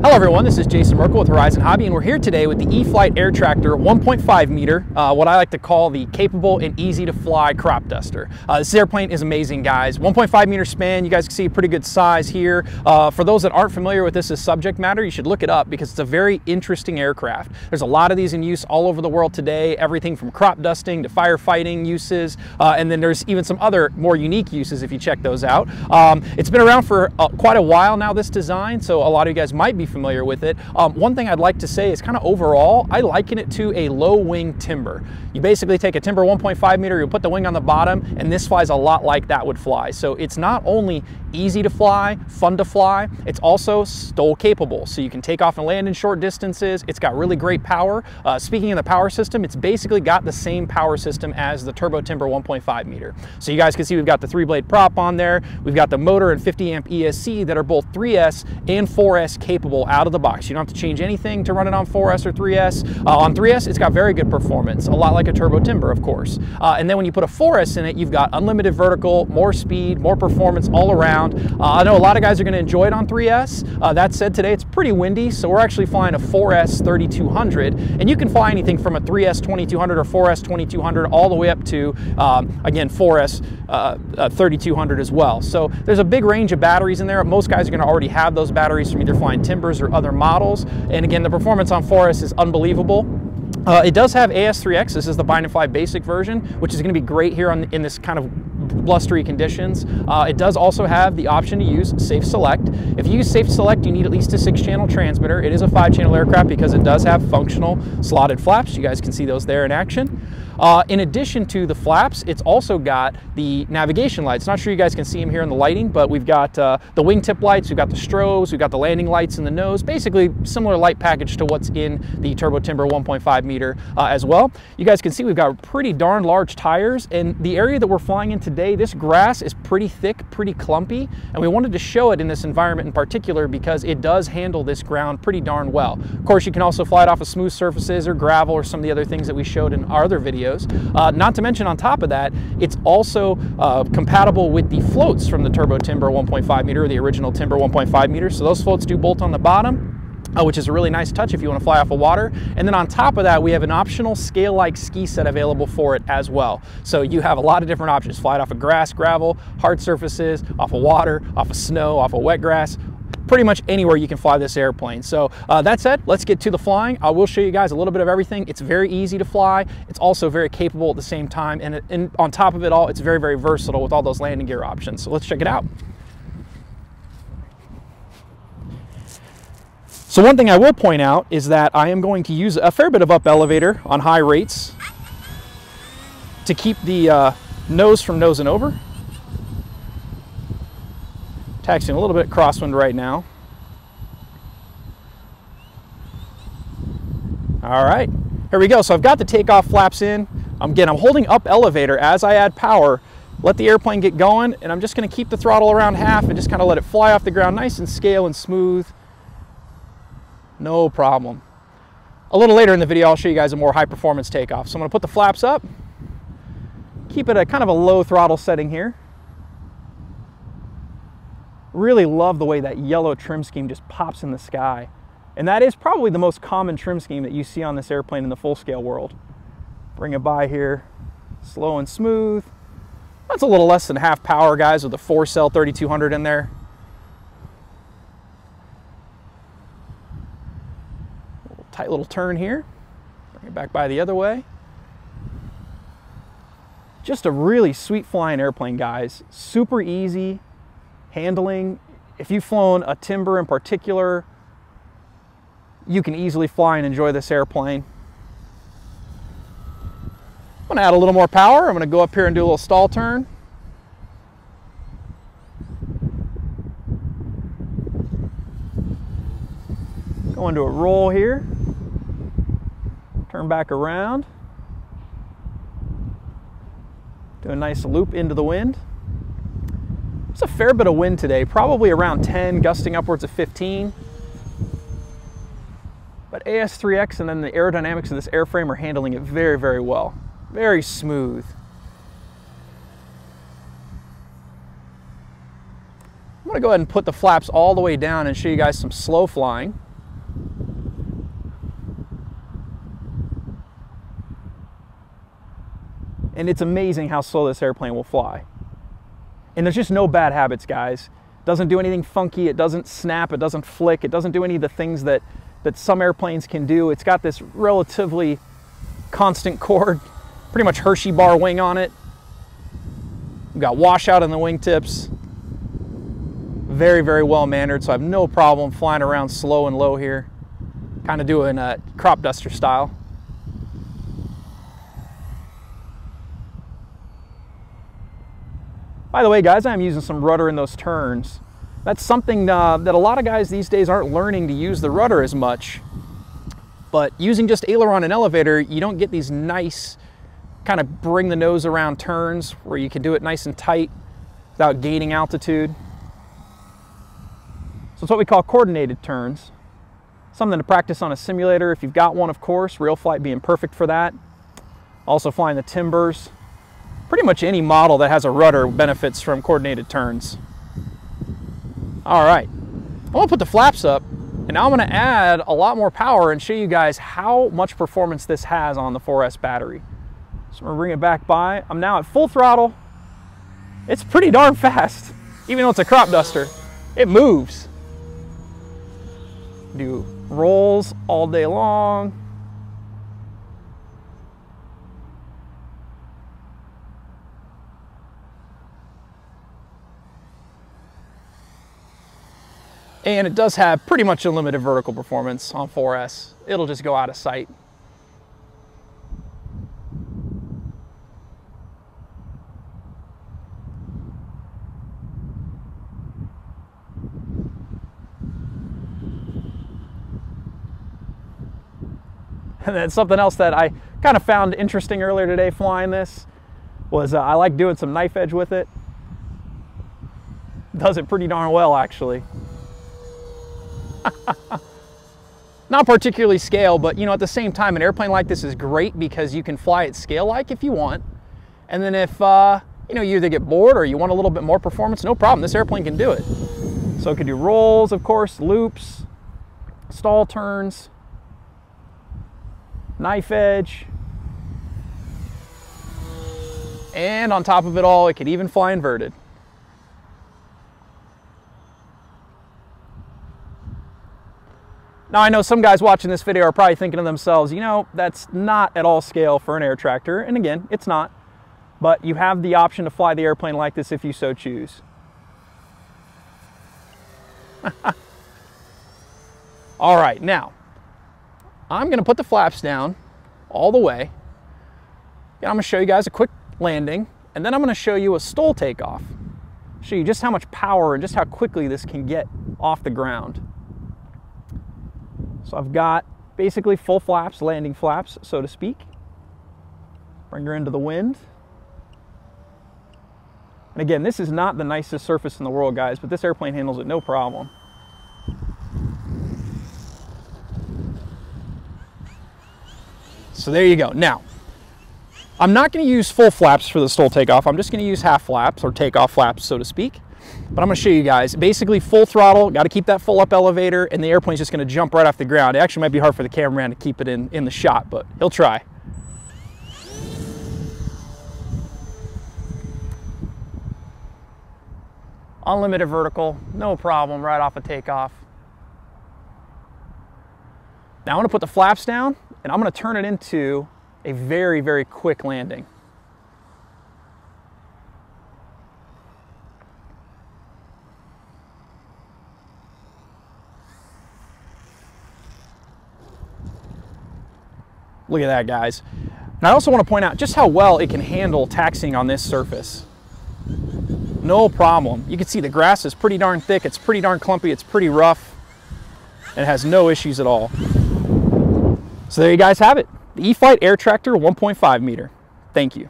Hello everyone, this is Jason Merkle with Horizon Hobby and we're here today with the E-flite Air Tractor 1.5 meter, uh, what I like to call the capable and easy to fly crop duster. Uh, this airplane is amazing guys. 1.5 meter span, you guys can see a pretty good size here. Uh, for those that aren't familiar with this as subject matter, you should look it up because it's a very interesting aircraft. There's a lot of these in use all over the world today, everything from crop dusting to firefighting uses, uh, and then there's even some other more unique uses if you check those out. Um, it's been around for uh, quite a while now, this design, so a lot of you guys might be familiar with it. Um, one thing I'd like to say is kind of overall, I liken it to a low wing timber. You basically take a timber 1.5 meter, you put the wing on the bottom, and this flies a lot like that would fly. So it's not only easy to fly, fun to fly, it's also STOL capable. So you can take off and land in short distances. It's got really great power. Uh, speaking of the power system, it's basically got the same power system as the Turbo Timber 1.5 meter. So you guys can see we've got the three blade prop on there. We've got the motor and 50 amp ESC that are both 3S and 4S capable out of the box. You don't have to change anything to run it on 4S or 3S. Uh, on 3S, it's got very good performance, a lot like a Turbo Timber, of course. Uh, and then when you put a 4S in it, you've got unlimited vertical, more speed, more performance all around. Uh, I know a lot of guys are going to enjoy it on 3S. Uh, that said, today it's pretty windy, so we're actually flying a 4S 3200, and you can fly anything from a 3S 2200 or 4S 2200 all the way up to, um, again, 4S uh, uh, 3200 as well. So there's a big range of batteries in there. Most guys are going to already have those batteries from either flying Timbers or other models. And again, the performance on 4S is unbelievable. Uh, it does have AS3X. This is the bind and fly basic version, which is going to be great here on, in this kind of blustery conditions. Uh, it does also have the option to use Safe Select. If you use Safe Select, you need at least a six channel transmitter. It is a five channel aircraft because it does have functional slotted flaps. You guys can see those there in action. Uh, in addition to the flaps, it's also got the navigation lights. Not sure you guys can see them here in the lighting, but we've got uh, the wingtip lights, we've got the strobes, we've got the landing lights in the nose, basically similar light package to what's in the Turbo Timber 1.5 meter uh, as well. You guys can see we've got pretty darn large tires, and the area that we're flying in today, this grass is pretty thick, pretty clumpy, and we wanted to show it in this environment in particular because it does handle this ground pretty darn well. Of course, you can also fly it off of smooth surfaces or gravel or some of the other things that we showed in our other videos videos. Uh, not to mention on top of that, it's also uh, compatible with the floats from the Turbo Timber 1.5 meter, or the original Timber 1.5 meter. So those floats do bolt on the bottom. Uh, which is a really nice touch if you want to fly off of water. And then on top of that, we have an optional scale-like ski set available for it as well. So you have a lot of different options. Fly it off of grass, gravel, hard surfaces, off of water, off of snow, off of wet grass, pretty much anywhere you can fly this airplane. So uh, that said, let's get to the flying. I will show you guys a little bit of everything. It's very easy to fly. It's also very capable at the same time. And, and on top of it all, it's very, very versatile with all those landing gear options. So let's check it out. So one thing I will point out is that I am going to use a fair bit of up elevator on high rates to keep the uh, nose from nosing over. Taxiing a little bit crosswind right now. All right, here we go. So I've got the takeoff flaps in. Again, I'm holding up elevator as I add power. Let the airplane get going, and I'm just gonna keep the throttle around half and just kind of let it fly off the ground nice and scale and smooth. No problem. A little later in the video, I'll show you guys a more high performance takeoff. So I'm gonna put the flaps up, keep it a kind of a low throttle setting here. Really love the way that yellow trim scheme just pops in the sky. And that is probably the most common trim scheme that you see on this airplane in the full scale world. Bring it by here, slow and smooth. That's a little less than half power, guys, with the four cell 3200 in there. Tight little turn here. Bring it back by the other way. Just a really sweet flying airplane, guys. Super easy, handling. If you've flown a timber in particular, you can easily fly and enjoy this airplane. I'm gonna add a little more power. I'm gonna go up here and do a little stall turn. Go into a roll here. Turn back around. Do a nice loop into the wind. It's a fair bit of wind today, probably around 10, gusting upwards of 15. But AS3X and then the aerodynamics of this airframe are handling it very, very well. Very smooth. I'm gonna go ahead and put the flaps all the way down and show you guys some slow flying. And it's amazing how slow this airplane will fly. And there's just no bad habits, guys. It doesn't do anything funky, it doesn't snap, it doesn't flick, it doesn't do any of the things that, that some airplanes can do. It's got this relatively constant chord, pretty much Hershey bar wing on it. We've got washout in the wingtips. Very, very well mannered, so I have no problem flying around slow and low here. Kind of doing a crop duster style. By the way, guys, I'm using some rudder in those turns. That's something uh, that a lot of guys these days aren't learning to use the rudder as much. But using just aileron and elevator, you don't get these nice kind of bring the nose around turns where you can do it nice and tight without gaining altitude. So it's what we call coordinated turns. Something to practice on a simulator if you've got one, of course, RealFlight being perfect for that. Also flying the timbers, pretty much any model that has a rudder benefits from coordinated turns. All right, I'm gonna put the flaps up and now I'm gonna add a lot more power and show you guys how much performance this has on the 4S battery. So I'm gonna bring it back by. I'm now at full throttle. It's pretty darn fast, even though it's a crop duster. It moves. Do rolls all day long. And it does have pretty much unlimited vertical performance on 4S. It'll just go out of sight. And then something else that I kind of found interesting earlier today flying this was uh, I like doing some knife edge with it. Does it pretty darn well actually. Not particularly scale, but you know, at the same time, an airplane like this is great because you can fly at scale like if you want. And then if, uh, you know, you either get bored or you want a little bit more performance, no problem, this airplane can do it. So it can do rolls, of course, loops, stall turns, knife edge. And on top of it all, it could even fly inverted. Now I know some guys watching this video are probably thinking to themselves, you know, that's not at all scale for an air tractor. And again, it's not, but you have the option to fly the airplane like this if you so choose. all right, now I'm gonna put the flaps down all the way. And I'm gonna show you guys a quick landing, and then I'm gonna show you a STOL takeoff. Show you just how much power and just how quickly this can get off the ground. So I've got basically full flaps, landing flaps, so to speak. Bring her into the wind. And again, this is not the nicest surface in the world, guys, but this airplane handles it no problem. So there you go. Now, I'm not going to use full flaps for the STOL takeoff. I'm just going to use half flaps or takeoff flaps, so to speak. But I'm gonna show you guys. Basically full throttle, gotta keep that full up elevator and the airplane's just gonna jump right off the ground. It actually might be hard for the cameraman to keep it in, in the shot, but he'll try. Unlimited vertical, no problem, right off of takeoff. Now I'm gonna put the flaps down and I'm gonna turn it into a very, very quick landing. Look at that, guys. And I also want to point out just how well it can handle taxiing on this surface. No problem. You can see the grass is pretty darn thick, it's pretty darn clumpy, it's pretty rough, and it has no issues at all. So there you guys have it. The E-flite Air Tractor 1.5 meter. Thank you.